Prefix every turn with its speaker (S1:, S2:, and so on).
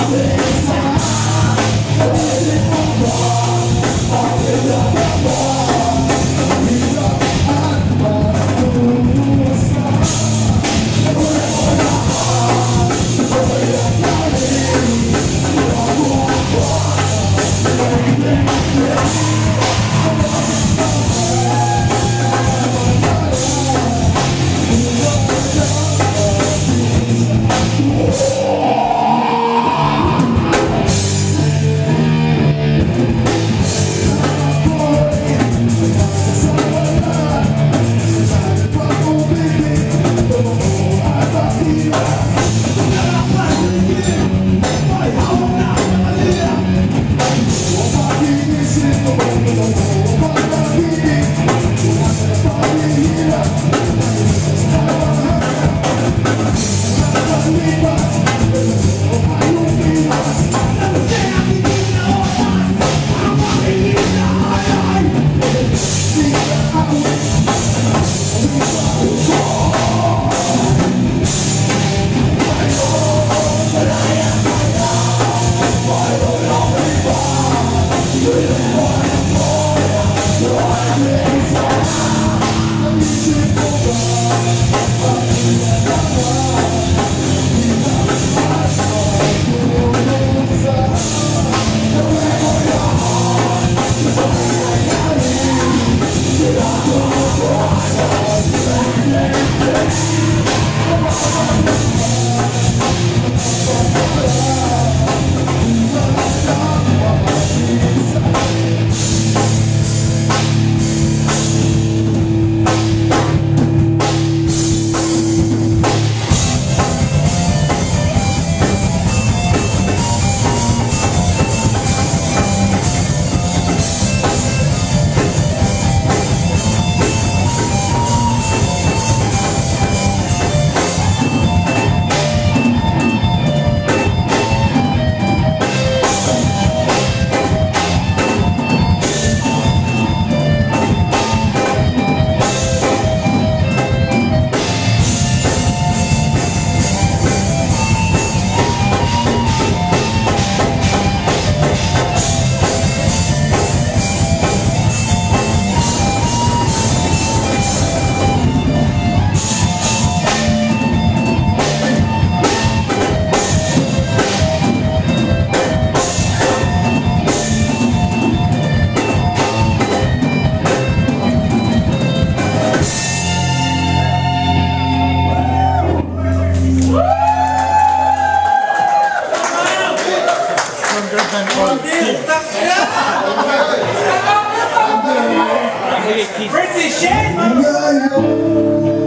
S1: Amen. Should I go on? Pretty shame, man.